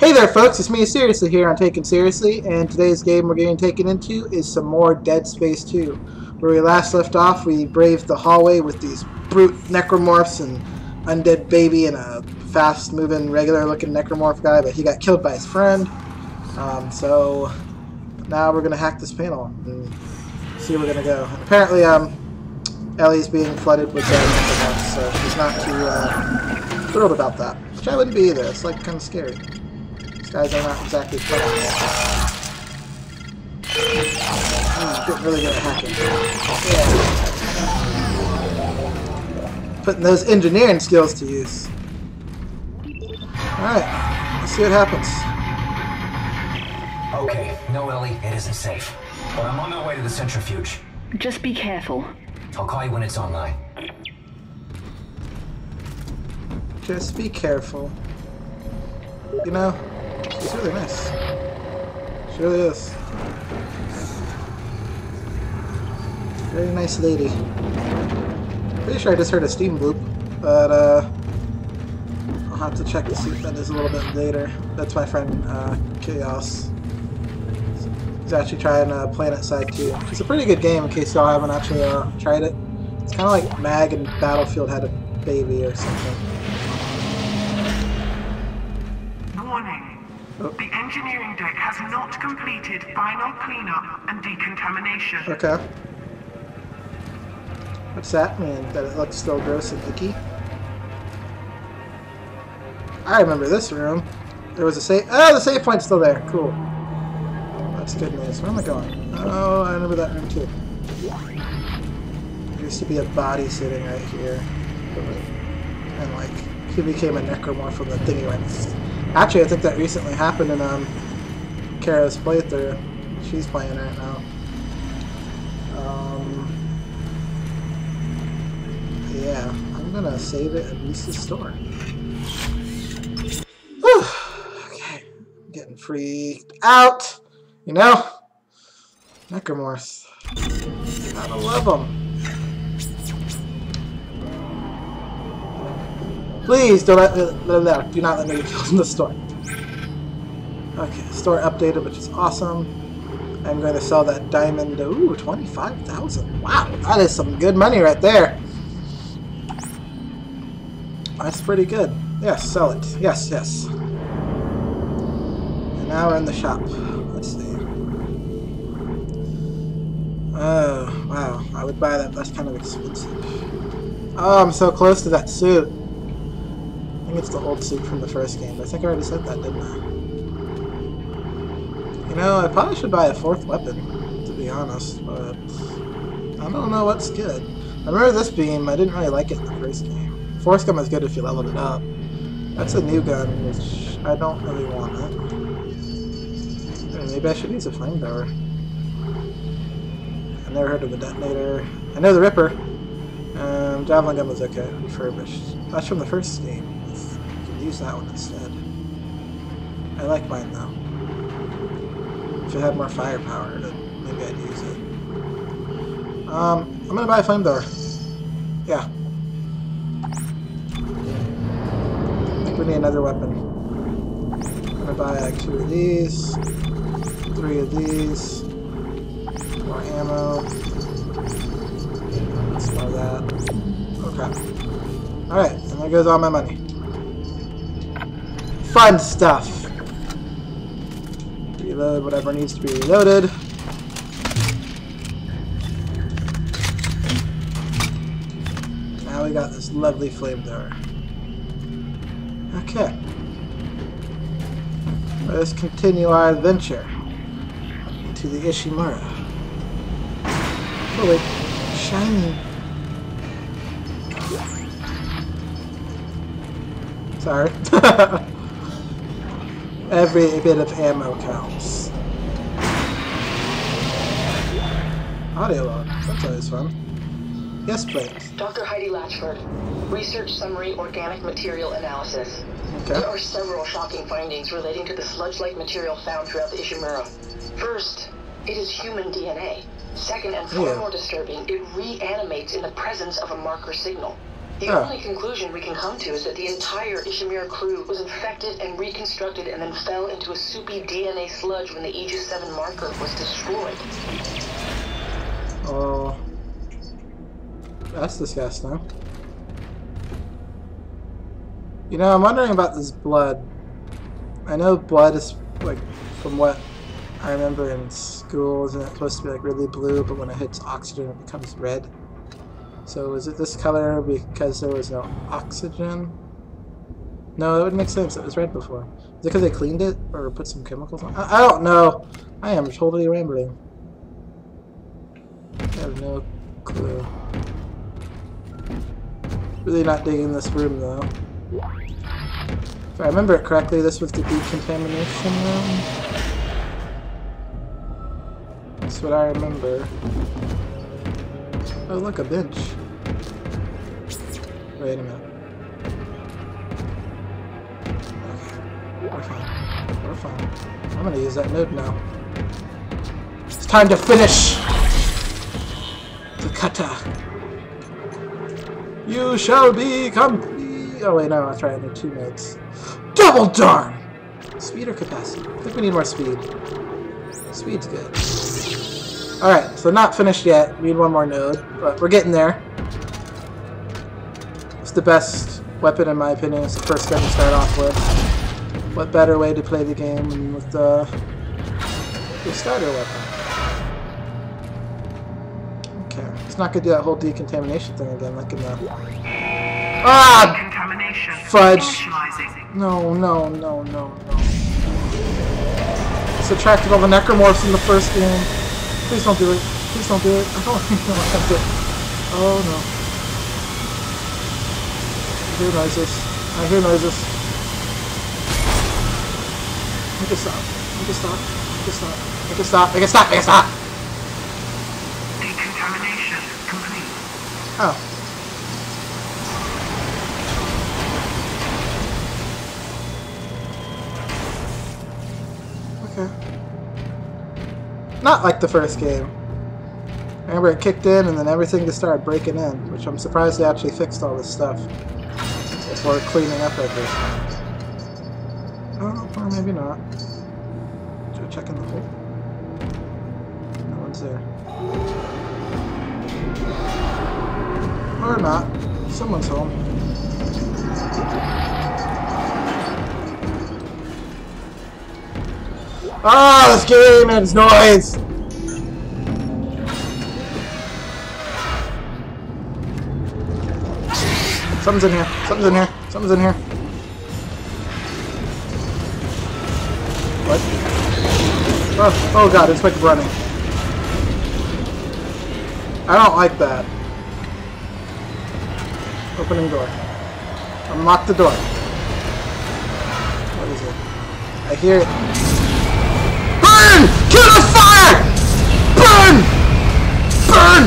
Hey there folks, it's me Cerieously here on Taken Cerieously, and today's game we're getting taken into is some more Dead Space 2. Where we last left off, we braved the hallway with these brute necromorphs and undead baby and a fast-moving, regular-looking necromorph guy, but he got killed by his friend. Um, so now we're going to hack this panel and see where we're going to go. And apparently, um, Ellie's being flooded with dead necromorphs, so she's not too uh, thrilled about that. Which I wouldn't be either, it's like kind of scary. These guys are not exactly fun. Getting really good at hacking. Yeah. Putting those engineering skills to use. Alright, let's see what happens. Okay, no, Ellie, it isn't safe. But I'm on my way to the centrifuge. Just be careful. I'll call you when it's online. Just be careful. You know, she's really nice. She really is. Very nice lady. Pretty sure I just heard a steam bloop, but uh, I'll have to check to see if that is a little bit later. That's my friend uh, Chaos. He's actually trying uh, PlanetSide 2. It's a pretty good game in case y'all haven't actually uh, tried it. It's kind of like Mag and Battlefield had a baby or something. The engineering deck has not completed final cleanup and decontamination. Okay. What's that mean? That it looks still gross and icky? I remember this room. There was a save. Oh, ah, the save point's still there. Cool. That's good news. Where am I going? Oh, I remember that room too. There used to be a body sitting right here. And like, he became a necromorph from the thing he went. Actually, I think that recently happened in um, Kara's playthrough. She's playing right now. Um, yeah, I'm gonna save it and use the store. Okay, getting freaked out. You know, necromorphs. Gotta love them. Please don't let, let, let, do not let me get killed in the store. Okay, store updated, which is awesome. I'm going to sell that diamond. Ooh, 25,000. Wow, that is some good money right there. That's pretty good. Yes, sell it. Yes, yes. And now we're in the shop. Let's see. Oh, wow. I would buy that. That's kind of expensive. Oh, I'm so close to that suit. Think it's the old suit from the first game. I think I already said that, didn't I? You know, I probably should buy a fourth weapon, to be honest, but I don't know what's good. I remember this beam, I didn't really like it in the first game. Force gun is good if you leveled it up. That's a new gun, which I don't really want it. Maybe I should use a flamethrower. I never heard of a detonator. I know the Ripper. Um, Javelin gun was okay, refurbished. That's from the first game. You can use that one instead. I like mine though. If it had more firepower, maybe I'd use it. Um, I'm gonna buy a flamethrower. Yeah. I think we need another weapon. I'm gonna buy like two of these, three of these, more ammo, Okay. Alright, and there goes all my money. Fun stuff! Reload whatever needs to be reloaded. Now we got this lovely flamethrower. Okay. Let's continue our adventure to the Ishimura. Oh wait, shiny. Sorry. Every bit of ammo counts. Audio log. That's always fun. Yes, please. Dr. Heidi Latchford, Research Summary Organic Material Analysis. Okay. There are several shocking findings relating to the sludge-like material found throughout the Ishimura. First, it is human DNA. Second, and far Yeah. more disturbing, it reanimates in the presence of a marker signal. The only conclusion we can come to is that the entire Ishimura crew was infected and reconstructed and then fell into a soupy DNA sludge when the Aegis 7 marker was destroyed. Oh. That's disgusting. You know, I'm wondering about this blood. I know blood is, like, from what I remember in school, isn't it supposed to be, like, really blue, but when it hits oxygen, it becomes red? So is it this color because there was no oxygen? No, it would make sense. It was red before. Is it because they cleaned it or put some chemicals on? I, I don't know. I am totally rambling. I have no clue. Really not digging this room though. If I remember it correctly, this was the decontamination room. That's what I remember. Oh look, a bench. Wait a minute. Okay. We're fine. We're fine. I'm gonna use that node now. It's time to finish! The kata. You shall be complete. Oh wait, no, that's right. I need two nodes. Double darn! Speed or capacity? I think we need more speed. Speed's good. Alright, so not finished yet. We need one more node, but we're getting there. It's the best weapon in my opinion. It's the first gun to start off with. What better way to play the game than with the, the starter weapon? Okay, it's not gonna do that whole decontamination thing again, like in the. Ah! Fudge. No, no, no, no, no. Subtracted all the necromorphs in the first game. Please don't do it. Please don't do it. I don't even know what I'm doing. Oh no. I hear noises. I hear noises. Make it stop. Make it stop. Make it stop. Make it stop. Make it stop. Make it stop. Decontamination complete. Oh. Not like the first game. Remember it kicked in and then everything just started breaking in, which I'm surprised they actually fixed all this stuff before cleaning up everything. Oh, or maybe not. Should I check in the hole? No one's there. Or not. Someone's home. Ah, this game and its noise! Something's in here. Something's in here. Something's in here. What? Oh, oh god, it's like running. I don't like that. Opening door. Unlock the door. What is it? I hear it. Kill the fire! Burn! Burn!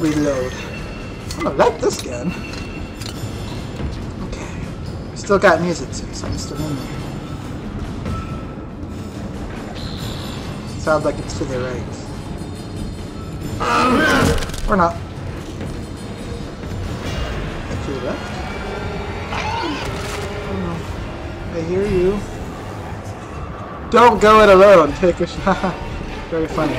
Reload. I don't like this gun. Okay. Still got music, too, so something's still in there. Sounds like it's to the right. Or not. To the left? I hear you. Don't go it alone. Take a shot. Very funny.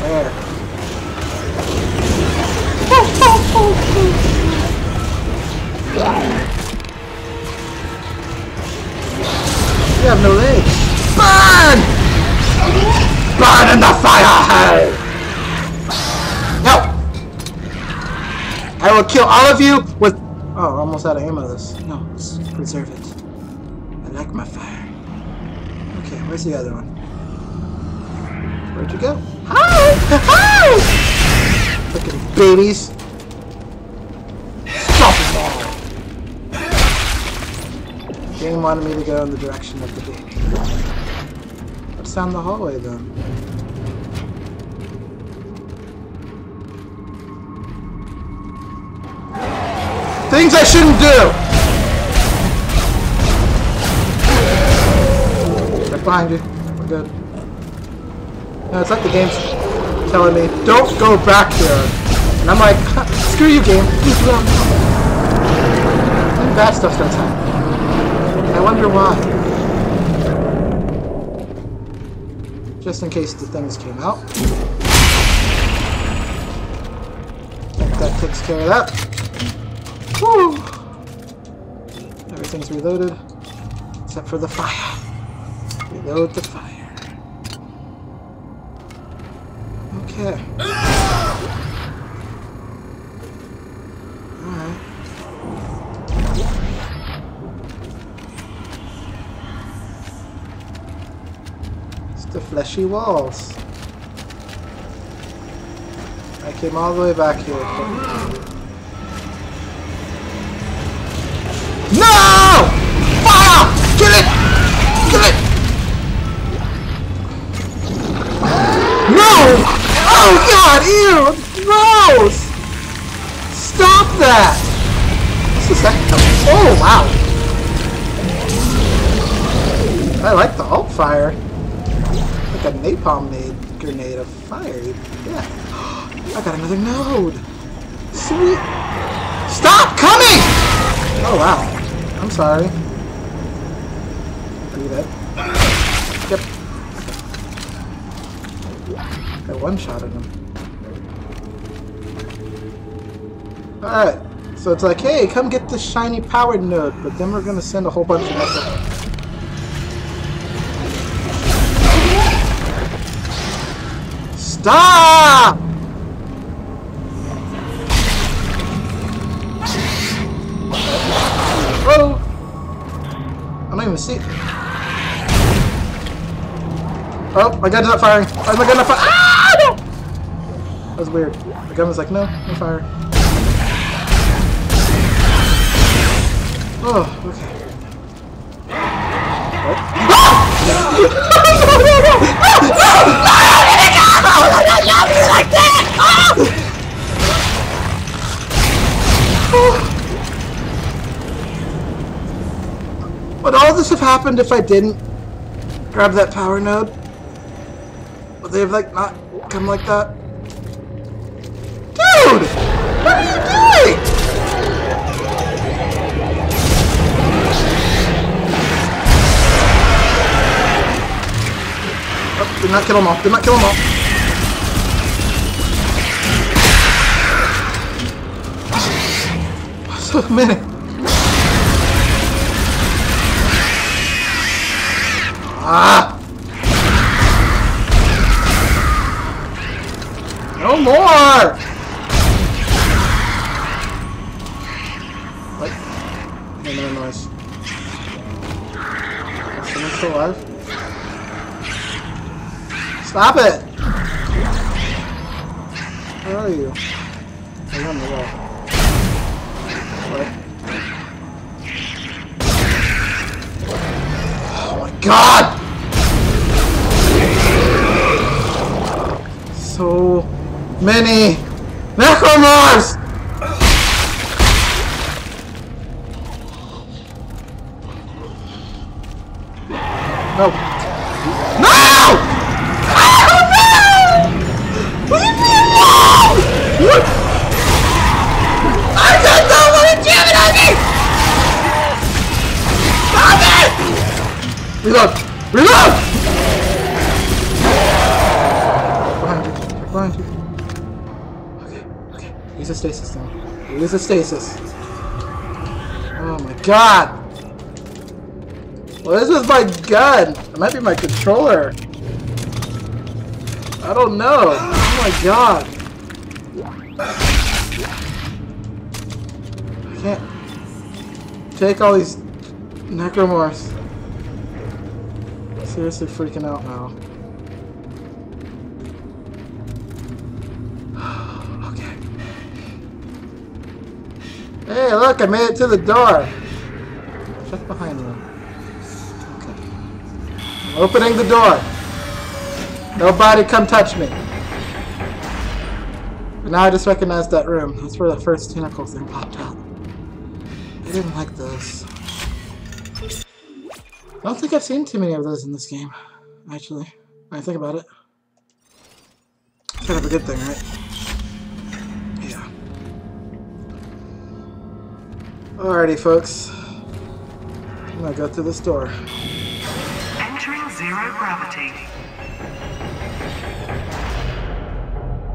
Where? You have no legs. Burn! Burn in the fire hell! No! I will kill all of you with... Oh, almost out of ammo this. No, let's preserve it. I like my fire. Okay, where's the other one? Where'd you go? Hi! Hi! Fucking babies. Stop them all! Game wanted me to go in the direction of the baby. Let's down the hallway then. Things I shouldn't do! Right behind you. We're good. No, it's like the game's... telling me, don't go back here. And I'm like, screw you, game. And bad stuff starts happening. I wonder why. Just in case the things came out. that takes care of that. Everything's reloaded. Except for the fire. Reload the fire. Okay. Alright. It's the fleshy walls. I came all the way back here. No! Fire! Get it! Get it! No! Oh god, ew! Gross! Stop that! This is that. Oh wow! I like the alt fire. Like a napalm made grenade of fire. Yeah. I got another node! Sweet! Stop coming! Oh wow. Sorry. You dead? Yep. Got one shot at him. Alright. So it's like, hey, come get this shiny powered node, but then we're gonna send a whole bunch of other Stop! Don't even see. Oh, my gun's not firing. Oh, my gun not firing. Ah, no! That was weird. The gun was like, no, no fire. Oh, okay. Would all this have happened if I didn't grab that power node? Would they have like not come like that? Dude! What are you doing? Oh, did not kill them all. Did not kill them all. So many. Ah! No more! What? No, no noise. Is someone still alive? Stop it! Where are you? You're on the wall. What? Oh my god! So many Necromorphs! No. No! Oh, no! I don't to! Stop it! Reload! Reload! Use a stasis now. Use a stasis. Oh my god! What is with my gun? It might be my controller. I don't know. Oh my god. I can't take all these necromorphs. Seriously freaking out now. Hey, look, I made it to the door. Check behind me. Okay. I'm opening the door. Nobody come touch me. But now I just recognize that room. That's where the first tentacle thing popped out. I didn't like those. I don't think I've seen too many of those in this game, actually. When I think about it. Kind of a good thing, right? Alrighty, folks. I'm gonna go through this door. Entering zero gravity.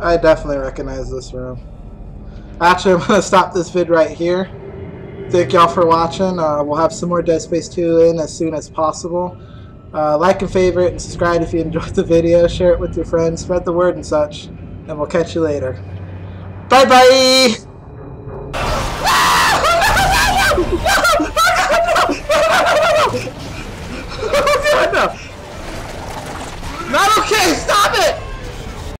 I definitely recognize this room. Actually, I'm gonna stop this vid right here. Thank y'all for watching. Uh, we'll have some more Dead Space 2 in as soon as possible. Uh, like and favorite and subscribe if you enjoyed the video. Share it with your friends. Spread the word and such. And we'll catch you later. Bye bye!